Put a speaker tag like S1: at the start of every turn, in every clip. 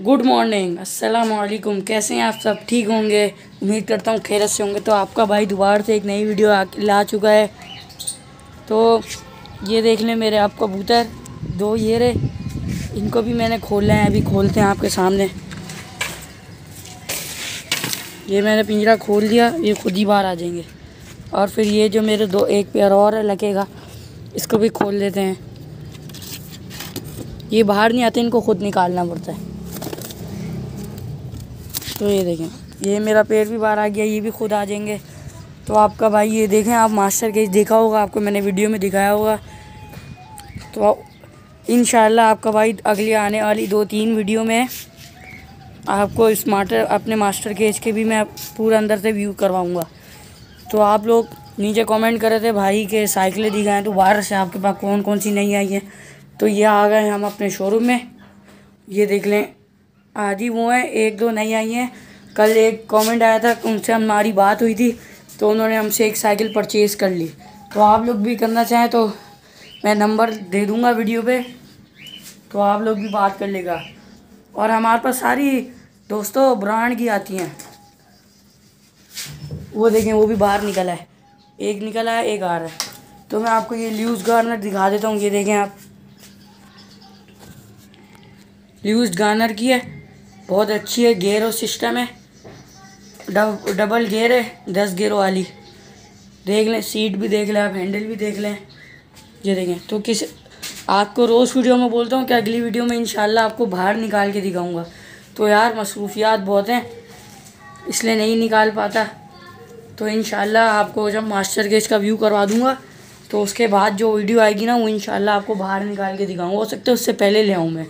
S1: Good morning अस्सलाम वालेकुम कैसे हैं आप सब? ठीक होंगे? उम्मीद करता हूँ खैरत से होंगे। तो आपका भाई दोबारा से एक नई वीडियो आ, ला चुका है। तो ये देख लें मेरे आप कबूतर। दो ये रहे। इनको भी मैंने खोला है। अभी खोलते हैं आपके सामने। ये मैंने पिंजरा खोल दिया। ये खुद ही बाहर आ जाएँगे। और फिर ये जो मेरे दो, एक पेयर और लगेगा, इसको भी खोल देते हैं। ये बाहर नहीं आते, इनको खुद निकालना पड़ता है। तो ये देखें। ये मेरा पेड़ भी बाहर आ गया, ये भी खुद आ जाएँगे। तो आपका भाई, ये देखें, आप मास्टर केज देखा होगा, आपको मैंने वीडियो में दिखाया होगा। तो इन आपका भाई अगली आने वाली दो तीन वीडियो में आपको स्मार्टर अपने मास्टर केज के भी मैं पूरा अंदर से व्यू करवाऊँगा। तो आप लोग नीचे कमेंट कर रहे थे, भाई, के साइकिलें दिखाएँ तो बाहर से आपके पास कौन कौन सी नहीं आई है? तो ये आ गए हम अपने शोरूम में। ये देख लें आधी वो हैं, एक दो नहीं आई हैं। कल एक कमेंट आया था, उनसे हमारी बात हुई थी तो उन्होंने हमसे एक साइकिल परचेज़ कर ली। तो आप लोग भी करना चाहें तो मैं नंबर दे दूँगा वीडियो पे तो आप लोग भी बात कर लेगा। और हमारे पास सारी दोस्तों, ब्रांड की आती हैं। वो देखें, वो भी बाहर निकला है एक निकला है एक आ रहा है। तो मैं आपको ये ल्यूज़ गार्नर दिखा देता हूँ, ये देखें आप। ल्यूज गार्नर की है। बहुत अच्छी है गेयर और सिस्टम है। डब, डबल गेयर है दस गेयर वाली। देख लें सीट भी देख लें आप हैंडल भी देख लें। ये देखें तो किस आपको रोज़ वीडियो में बोलता हूँ कि अगली वीडियो में इंशाल्लाह आपको बाहर निकाल के दिखाऊँगा। तो यार मसरूफियात बहुत हैं इसलिए नहीं निकाल पाता। तो इन आपको जब मास्टर का व्यू करवा दूँगा तो उसके बाद जो वीडियो आएगी ना वो इन आपको बाहर निकाल के दिखाऊँगा। हो सकता है उससे पहले ले आऊँ मैं।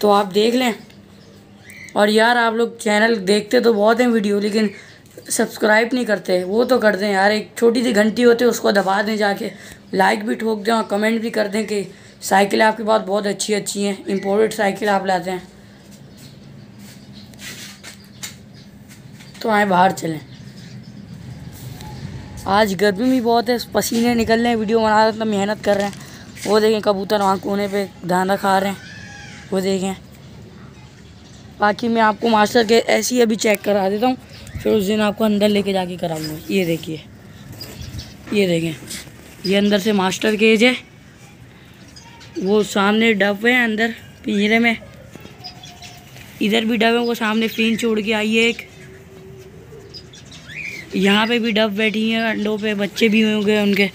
S1: तो आप देख लें। और यार आप लोग चैनल देखते तो बहुत हैं वीडियो लेकिन सब्सक्राइब नहीं करते। वो तो कर दें यार, एक छोटी सी घंटी होती है, उसको दबा दें जाके। लाइक भी ठोक दें और कमेंट भी कर दें कि साइकिल आपके पास बहुत अच्छी अच्छी हैं इम्पोर्टेड साइकिल आप लाते हैं। तो आए बाहर चलें। आज गर्मी भी बहुत है, पसीने निकल रहे हैं वीडियो बना रहे तो मेहनत कर रहे हैं। वो देखें कबूतर वहाँ कोने पे दाना खा रहे हैं। वो देखें। बाकी मैं आपको मास्टर के ऐसी अभी चेक करा देता हूँ। फिर उस दिन आपको अंदर लेके जाके कराऊँगा। ये देखिए। ये देखें। ये अंदर से मास्टर केज है वो सामने डब है अंदर पिंजरे में। इधर भी डब है वो सामने फिन छोड़ के आई है एक। यहाँ पे भी डब बैठी हैं अंडों पे बच्चे भी होंगे उनके।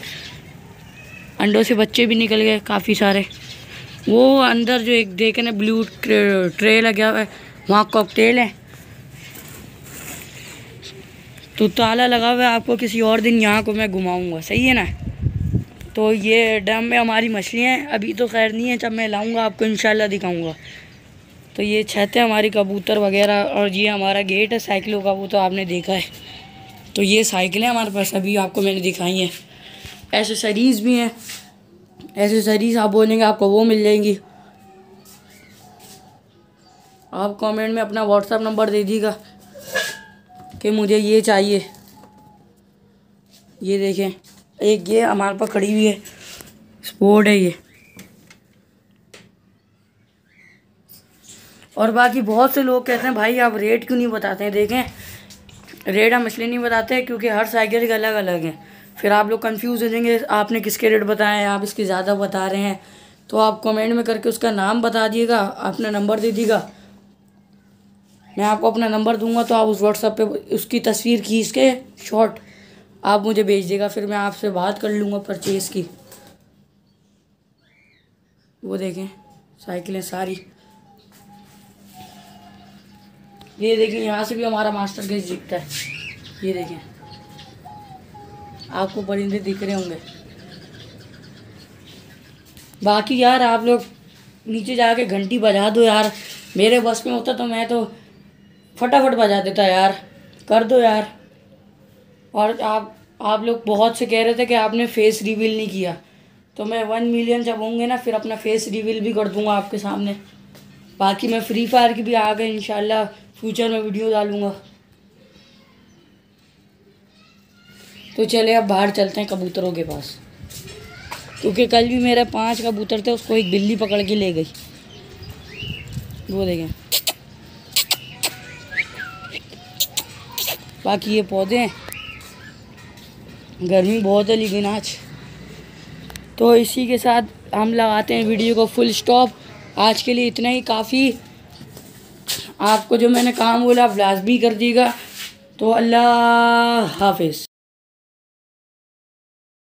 S1: अंडों से बच्चे भी निकल गए काफ़ी सारे। वो अंदर जो एक देखे ना ब्लू ट्रे, ट्रे लगा हुआ है। वहाँ कॉकटेल है। तो ताला लगा हुआ है आपको, किसी और दिन यहाँ को मैं घुमाऊँगा, सही है ना? तो ये डैम में हमारी मछलियाँ हैं, अभी तो खैर नहीं है, जब मैं लाऊँगा आपको, इंशाल्लाह दिखाऊँगा। तो ये छत है हमारी, कबूतर वगैरह, और ये हमारा गेट है, साइकिलों का, वो तो आपने देखा है। तो ये साइकिलें हमारे पास, अभी आपको मैंने दिखाई हैं। एसेसरीज़ भी हैं। एसेसरीज आप बोलेंगे आपको वो मिल जाएँगी। आप कमेंट में अपना व्हाट्सअप नंबर दे दीजिएगा कि मुझे ये चाहिए। ये देखें, एक ये हमारे पास खड़ी हुई है स्पोर्ट है ये। और बाकी बहुत से लोग कहते हैं, भाई, आप रेट क्यों नहीं बताते हैं? देखें रेट हम इसलिए नहीं बताते हैं क्योंकि हर साइकिल के अलग अलग हैं। फिर आप लोग कंफ्यूज हो जाएँगे, आपने किसके रेट बताए हैं? आप इसके ज़्यादा बता रहे हैं। तो आप कमेंट में करके उसका नाम बता दिएगा अपना नंबर दे दीजिएगा। मैं आपको अपना नंबर दूँगा तो आप उस व्हाट्सअप पे उसकी तस्वीर खींच के शॉर्ट आप मुझे भेज देगा, फिर मैं आपसे बात कर लूँगा परचेज़ की। वो देखें साइकिलें सारी। ये देखें, यहाँ से भी हमारा मास्टर गेज दिखता है। ये देखें, आपको परिंदे दिख रहे होंगे। बाकी यार, आप लोग नीचे जाके घंटी बजा दो यार। मेरे बस में होता तो मैं तो फटाफट बजा देता यार। कर दो यार। और आप आप लोग बहुत से कह रहे थे कि आपने फेस रिवील नहीं किया। तो मैं वन मिलियन जब होंगे ना, फिर अपना फेस रिवील भी कर दूँगा आपके सामने। बाकी मैं फ्री फायर की भी आ गए इन फ्यूचर में वीडियो डालूँगा। तो चले, अब बाहर चलते हैं कबूतरों के पास। क्योंकि कल भी मेरे पाँच कबूतर थे, उसको एक बिल्ली पकड़ के ले गई। वो देखें। बाकी ये पौधे हैं। गर्मी बहुत है लेकिन आज। तो इसी के साथ हम लगाते हैं वीडियो को फुल स्टॉप आज के लिए इतना ही। काफ़ी आपको जो मैंने काम बोला आप लाजमी कर दीगा तो अल्लाह हाफिज़।